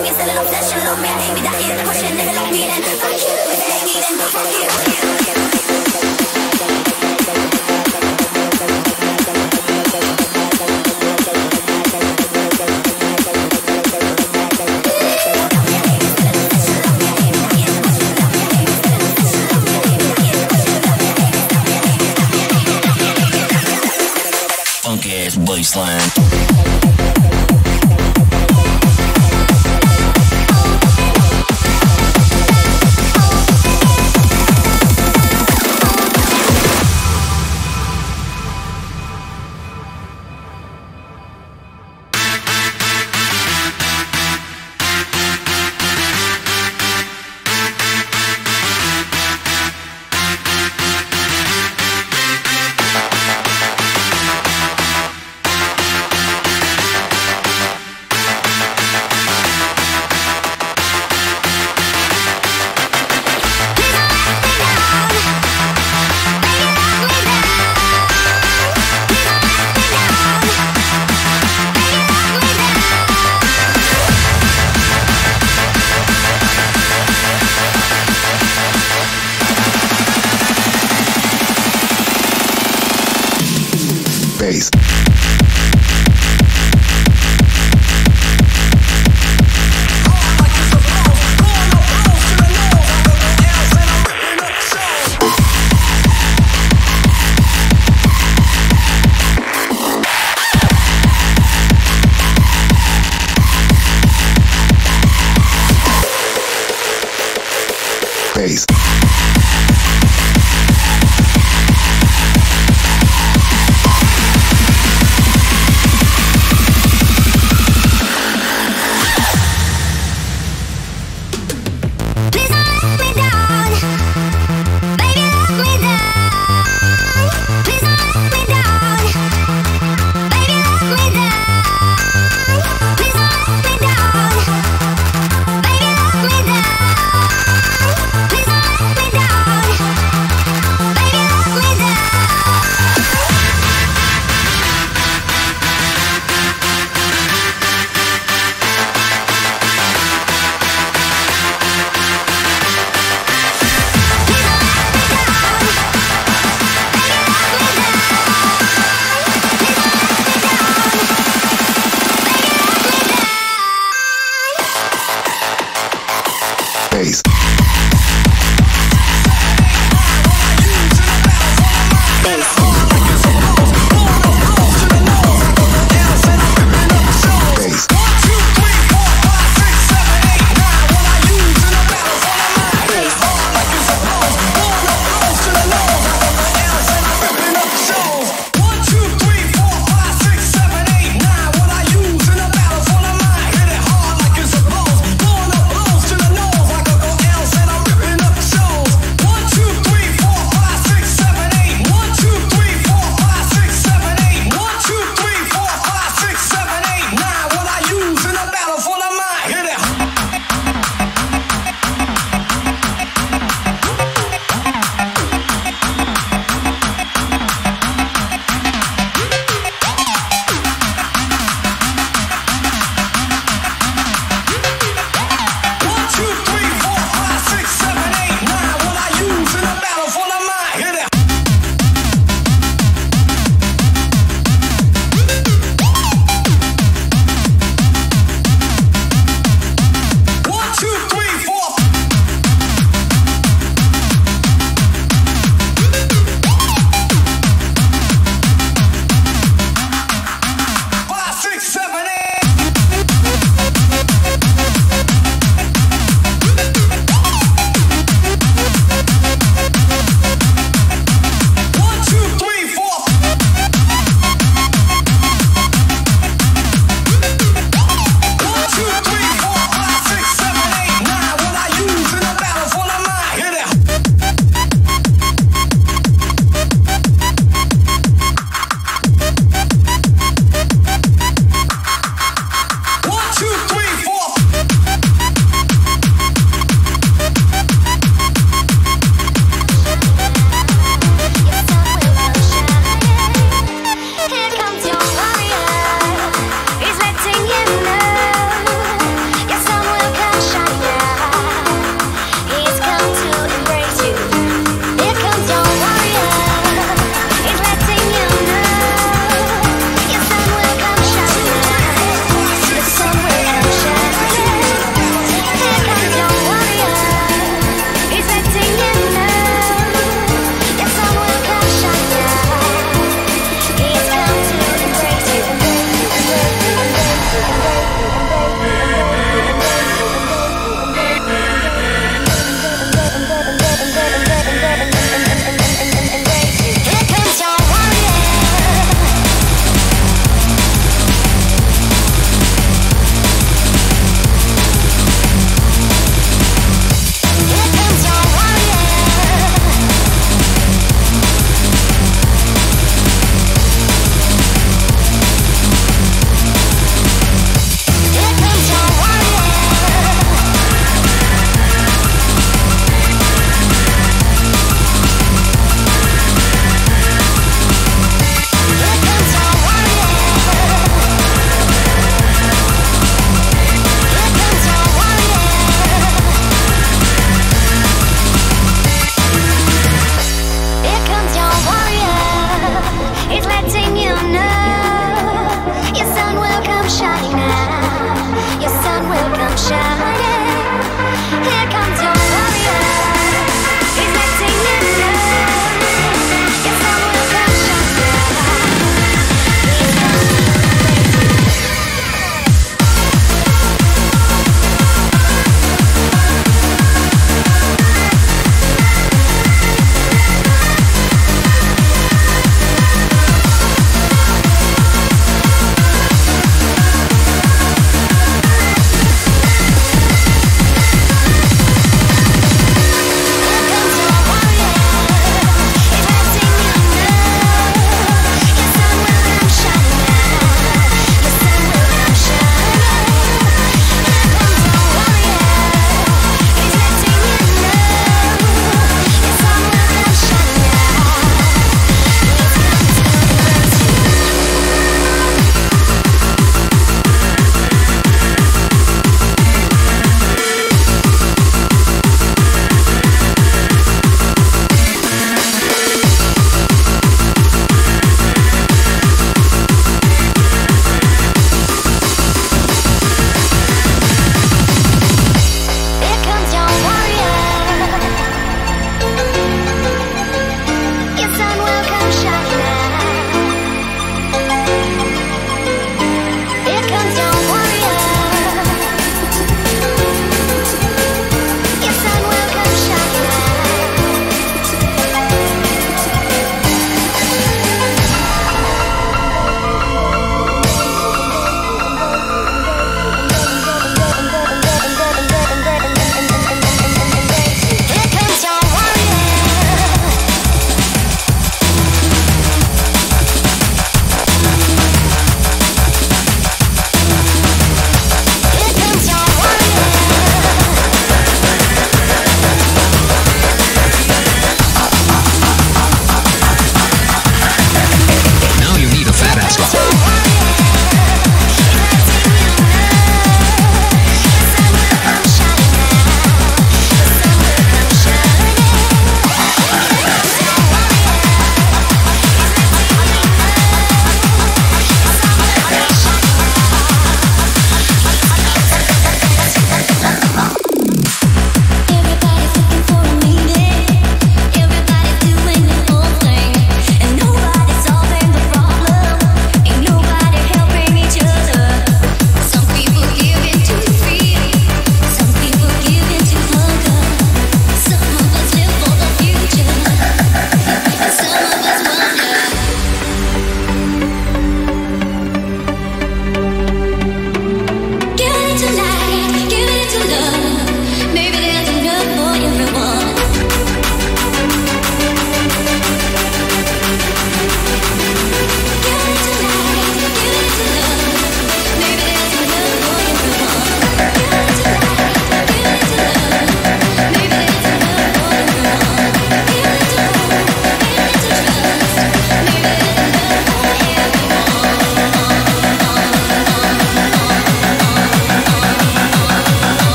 thing is still an obsession Love me, hate me, that is the question Never love me then, fuck you, fuck you.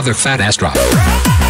Another fat ass drop.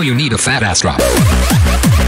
Now you need a fat ass drop.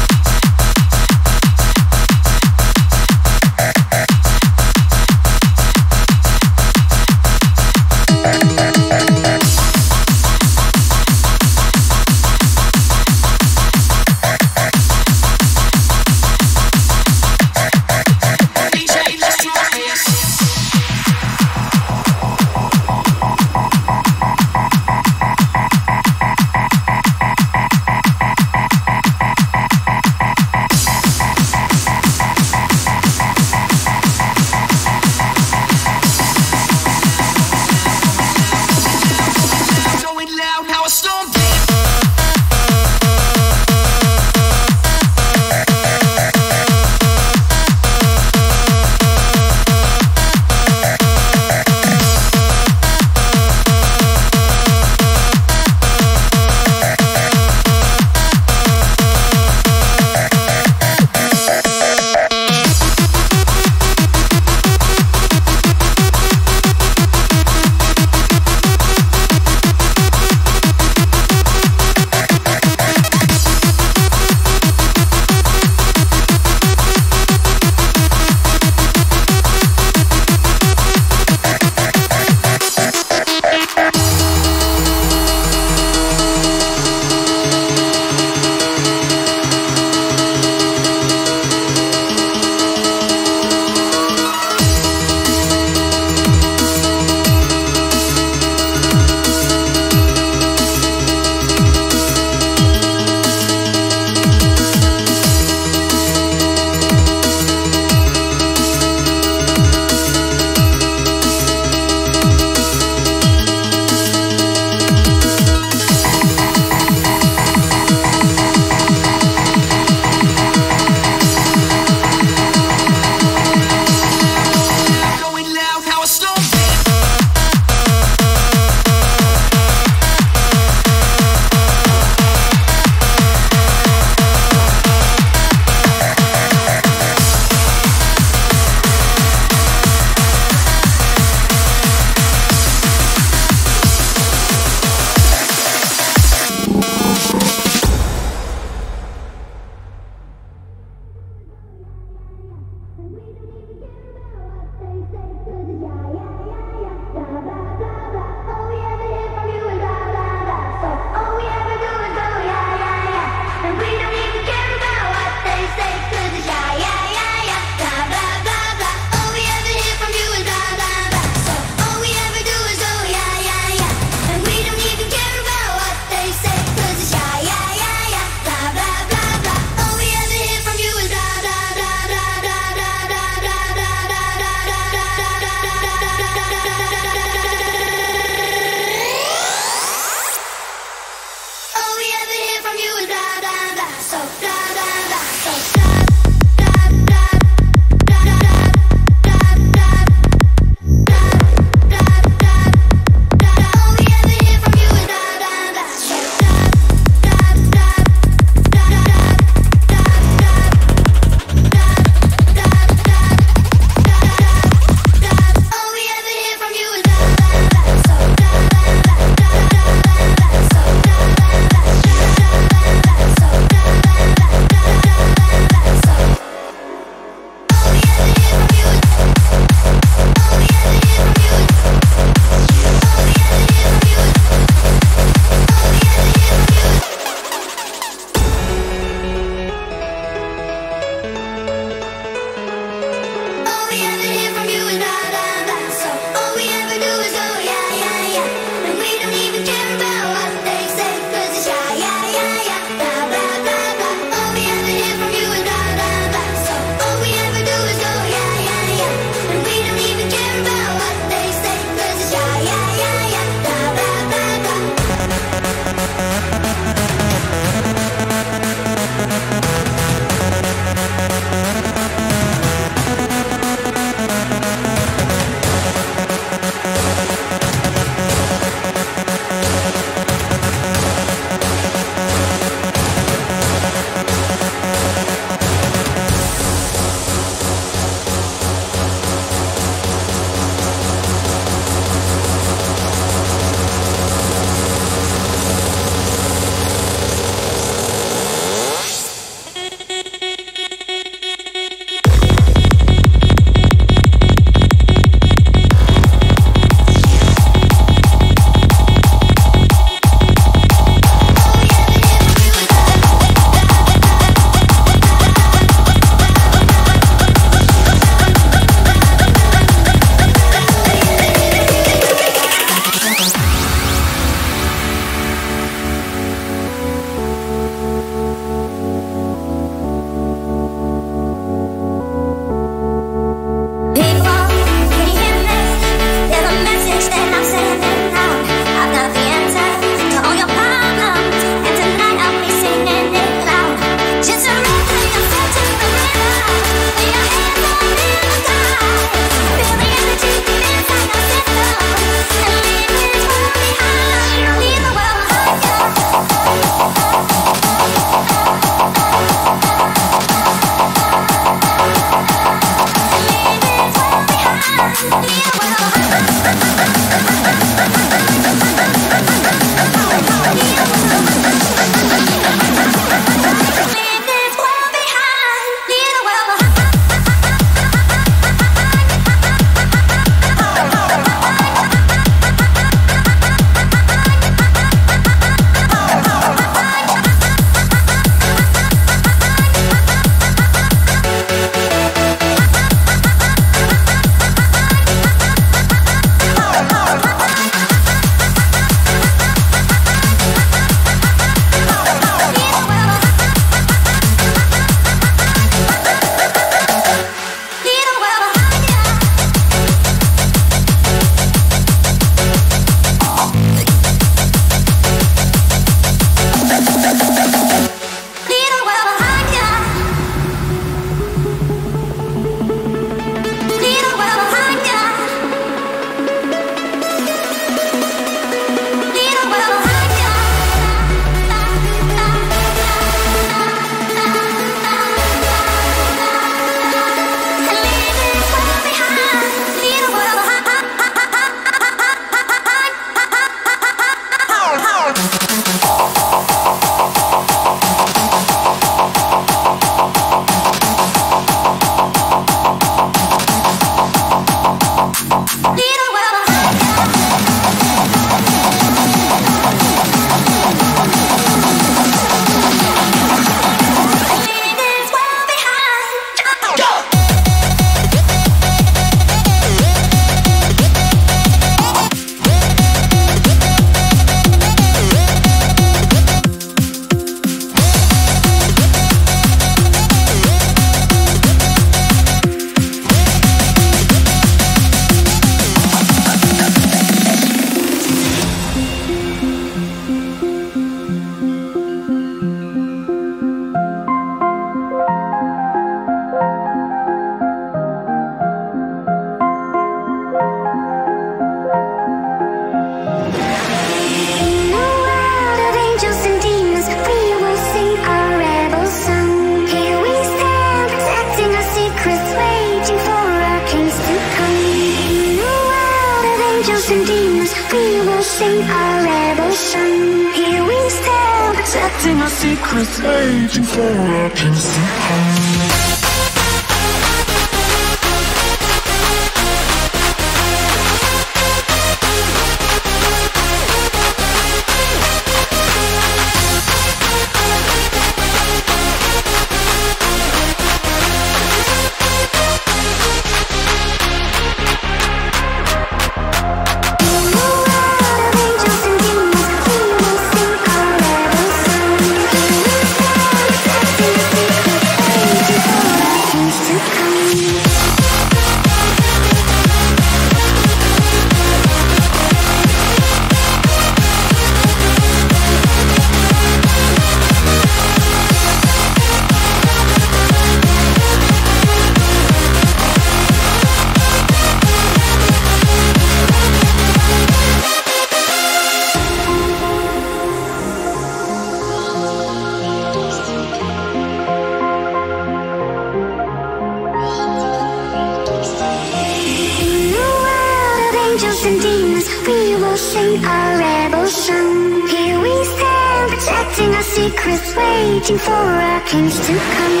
We will sing our rebel song Here we stand protecting our secrets Waiting for our kings to come.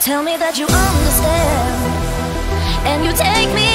Tell me that you understand, and you take me.